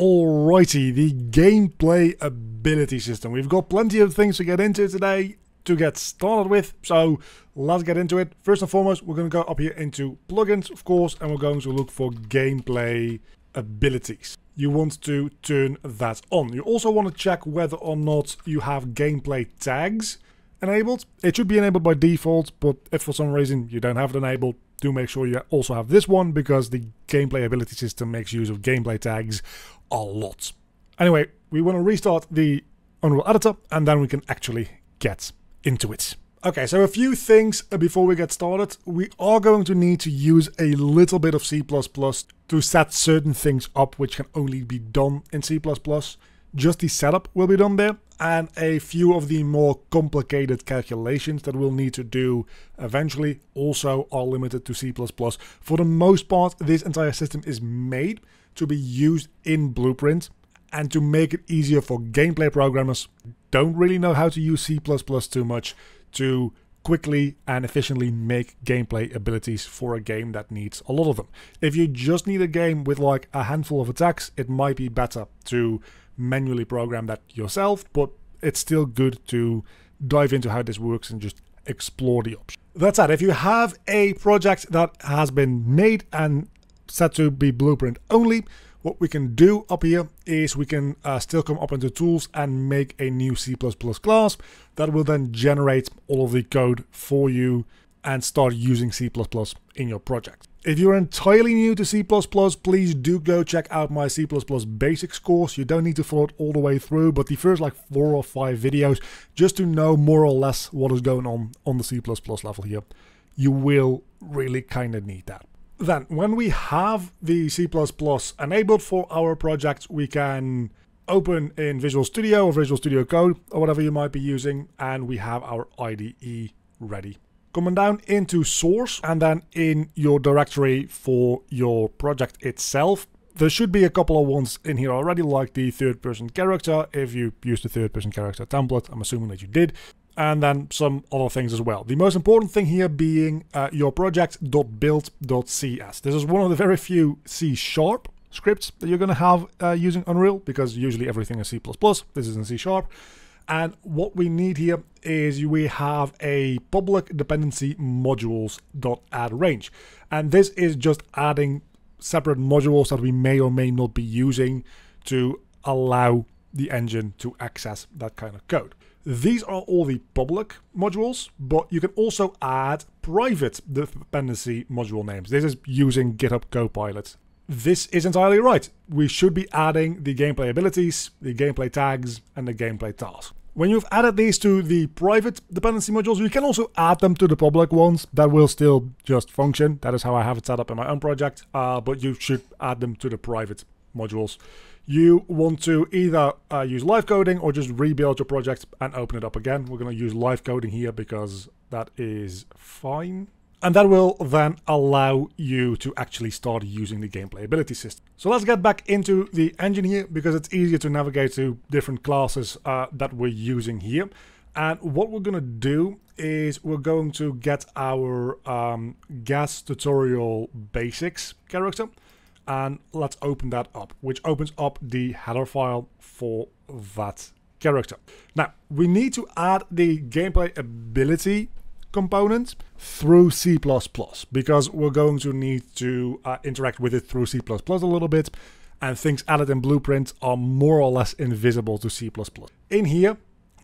Alrighty, the gameplay ability system. We've got plenty of things to get into today to get started with, so let's get into it. First and foremost, we're going to go up here into plugins, of course, and we're going to look for gameplay abilities. You want to turn that on. You also want to check whether or not you have gameplay tags enabled. It should be enabled by default, but if for some reason you don't have it enabled, do make sure you also have this one because the gameplay ability system makes use of gameplay tags a lot. Anyway, we want to restart the Unreal Editor and then we can actually get into it. Okay, so a few things before we get started. We are going to need to use a little bit of C++ to set certain things up which can only be done in C++. Just the setup will be done there and a few of the more complicated calculations that we'll need to do eventually also are limited to C++. For the most part, this entire system is made to be used in Blueprint and to make it easier for gameplay programmers don't really know how to use C++ too much to quickly and efficiently make gameplay abilities for a game that needs a lot of them. If you just need a game with like a handful of attacks, it might be better to manually program that yourself, but it's still good to dive into how this works and just explore the options. That said, if you have a project that has been made and set to be blueprint only, what we can do up here is we can uh, still come up into tools and make a new C++ class that will then generate all of the code for you and start using C++ in your project. If you're entirely new to C++, please do go check out my C++ basics course. You don't need to follow it all the way through, but the first like four or five videos, just to know more or less what is going on on the C++ level here, you will really kind of need that. Then, when we have the C++ enabled for our project, we can open in Visual Studio or Visual Studio Code or whatever you might be using, and we have our IDE ready coming down into source and then in your directory for your project itself. There should be a couple of ones in here already, like the third person character. If you use the third person character template, I'm assuming that you did. And then some other things as well. The most important thing here being uh, your project.build.cs. This is one of the very few C sharp scripts that you're going to have uh, using Unreal because usually everything is C++. This is in C sharp. And what we need here is we have a public dependency modules dot add range. And this is just adding separate modules that we may or may not be using to allow the engine to access that kind of code. These are all the public modules, but you can also add private dependency module names. This is using GitHub Copilot. This is entirely right. We should be adding the gameplay abilities, the gameplay tags, and the gameplay tasks. When you've added these to the private dependency modules, you can also add them to the public ones. That will still just function. That is how I have it set up in my own project, uh, but you should add them to the private modules. You want to either uh, use live coding or just rebuild your project and open it up again. We're going to use live coding here because that is fine. And that will then allow you to actually start using the gameplay ability system. So let's get back into the engine here because it's easier to navigate to different classes uh, that we're using here. And what we're going to do is we're going to get our um, gas tutorial basics character and let's open that up, which opens up the header file for that character. Now, we need to add the gameplay ability component through C++ because we're going to need to uh, interact with it through C++ a little bit and things added in Blueprint are more or less invisible to C++. In here,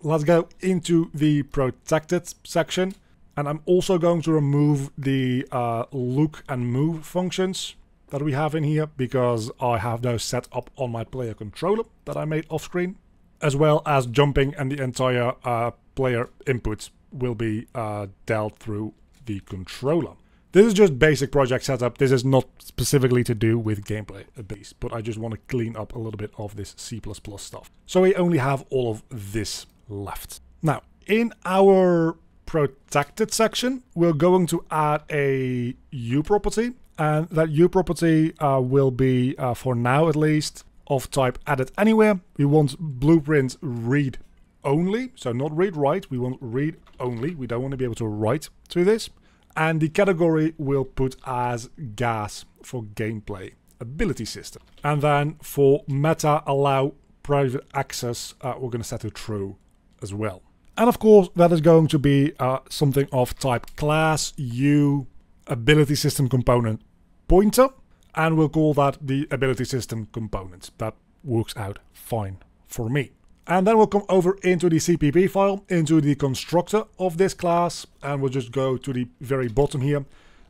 let's go into the protected section and I'm also going to remove the uh, look and move functions that we have in here because I have those set up on my player controller that I made off screen as well as jumping and the entire uh, player inputs will be uh, dealt through the controller. This is just basic project setup. This is not specifically to do with gameplay abilities, but I just want to clean up a little bit of this C++ stuff. So we only have all of this left. Now, in our protected section, we're going to add a U property, and that U property uh, will be, uh, for now at least, of type edit anywhere. We want blueprint read only, so not read write, we want read only. We don't want to be able to write to this. And the category we'll put as gas for gameplay ability system. And then for meta allow private access, uh, we're going to set to true as well. And of course, that is going to be uh, something of type class u ability system component pointer. And we'll call that the ability system component. That works out fine for me. And then we'll come over into the CPP file, into the constructor of this class, and we'll just go to the very bottom here,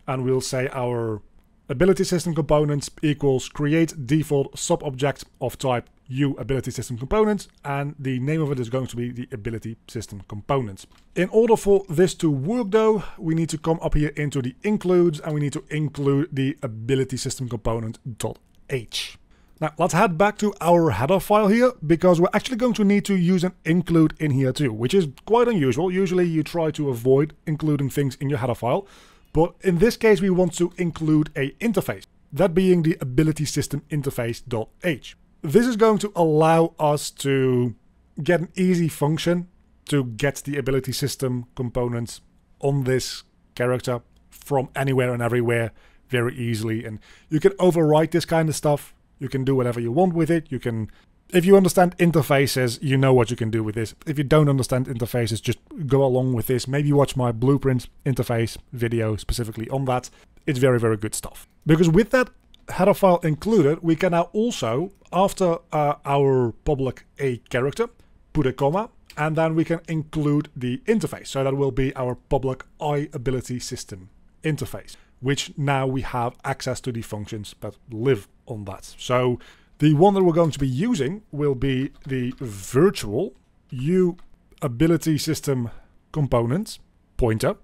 and we'll say our ability system component equals create default sub-object of type u ability system component, and the name of it is going to be the ability system component. In order for this to work though, we need to come up here into the includes, and we need to include the ability system component.h. Now let's head back to our header file here because we're actually going to need to use an include in here too, which is quite unusual. Usually you try to avoid including things in your header file, but in this case we want to include a interface, that being the ability system interface.h. This is going to allow us to get an easy function to get the ability system components on this character from anywhere and everywhere very easily and you can overwrite this kind of stuff you can do whatever you want with it. You can, if you understand interfaces, you know what you can do with this. If you don't understand interfaces, just go along with this. Maybe watch my blueprint interface video specifically on that. It's very, very good stuff. Because with that header file included, we can now also, after uh, our public A character, put a comma, and then we can include the interface. So that will be our public I ability system interface which now we have access to the functions that live on that. So the one that we're going to be using will be the virtual U ability system component pointer,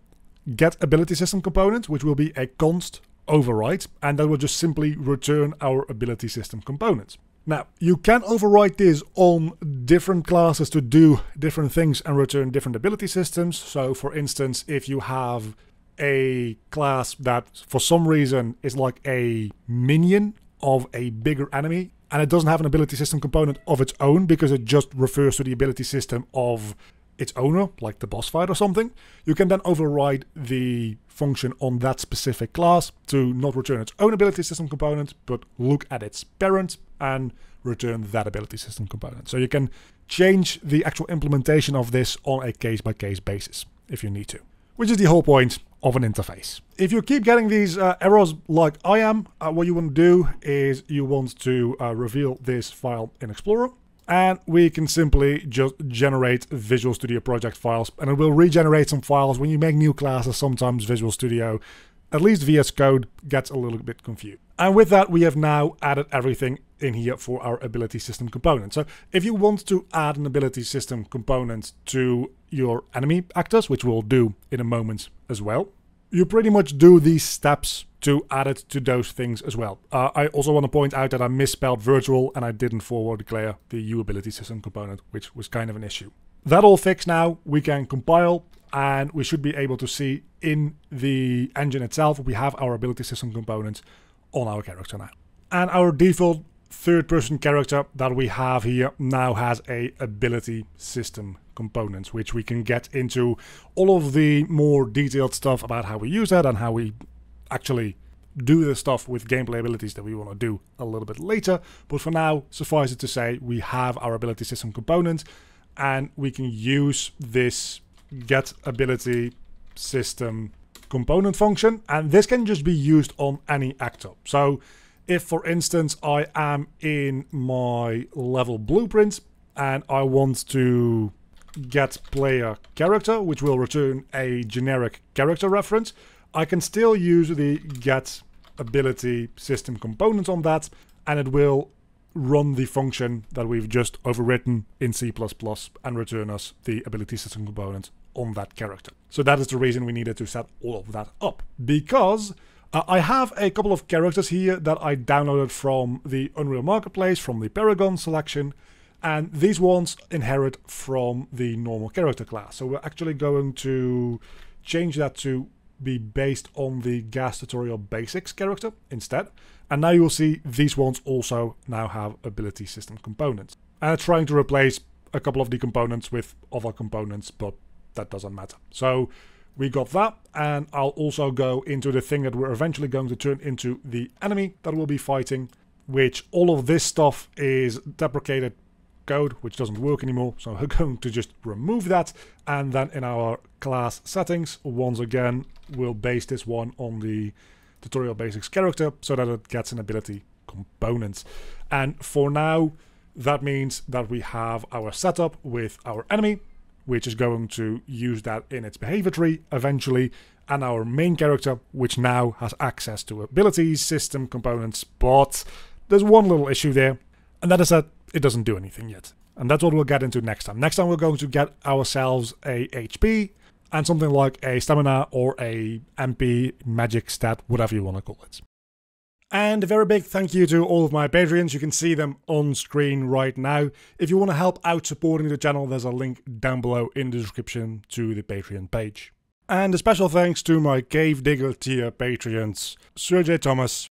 get ability system component, which will be a const override, and that will just simply return our ability system components. Now, you can overwrite this on different classes to do different things and return different ability systems. So, for instance, if you have a class that for some reason is like a minion of a bigger enemy and it doesn't have an ability system component of its own because it just refers to the ability system of its owner, like the boss fight or something, you can then override the function on that specific class to not return its own ability system component, but look at its parent and return that ability system component. So you can change the actual implementation of this on a case by case basis if you need to which is the whole point of an interface. If you keep getting these uh, errors like I am, uh, what you want to do is you want to uh, reveal this file in Explorer and we can simply just generate Visual Studio project files and it will regenerate some files. When you make new classes, sometimes Visual Studio, at least VS Code, gets a little bit confused. And with that, we have now added everything in here for our ability system component. So if you want to add an ability system component to your enemy actors, which we'll do in a moment as well, you pretty much do these steps to add it to those things as well. Uh, I also want to point out that I misspelled virtual and I didn't forward declare the U ability system component, which was kind of an issue. That all fixed now, we can compile and we should be able to see in the engine itself, we have our ability system component on our character now. And our default third person character that we have here now has a ability system component which we can get into all of the more detailed stuff about how we use that and how we actually do the stuff with gameplay abilities that we want to do a little bit later but for now suffice it to say we have our ability system component and we can use this get ability system component function and this can just be used on any actor. So if, for instance, I am in my level blueprint and I want to get player character, which will return a generic character reference, I can still use the get ability system component on that and it will run the function that we've just overwritten in C++ and return us the ability system component on that character. So that is the reason we needed to set all of that up. Because uh, I have a couple of characters here that I downloaded from the Unreal Marketplace, from the Paragon selection, and these ones inherit from the normal character class. So we're actually going to change that to be based on the Gas Tutorial Basics character instead. And now you'll see these ones also now have ability system components. And trying to replace a couple of the components with other components, but that doesn't matter. So we got that, and I'll also go into the thing that we're eventually going to turn into the enemy that we'll be fighting, which all of this stuff is deprecated code, which doesn't work anymore. So we're going to just remove that. And then in our class settings, once again, we'll base this one on the tutorial basics character so that it gets an ability component. And for now, that means that we have our setup with our enemy, which is going to use that in its behavior tree eventually, and our main character, which now has access to abilities, system components, but there's one little issue there, and that is that it doesn't do anything yet. And that's what we'll get into next time. Next time we're going to get ourselves a HP and something like a stamina or a MP, magic stat, whatever you want to call it. And a very big thank you to all of my Patreons. You can see them on screen right now. If you want to help out supporting the channel, there's a link down below in the description to the Patreon page. And a special thanks to my Cave Digger tier Patreons, J. Thomas,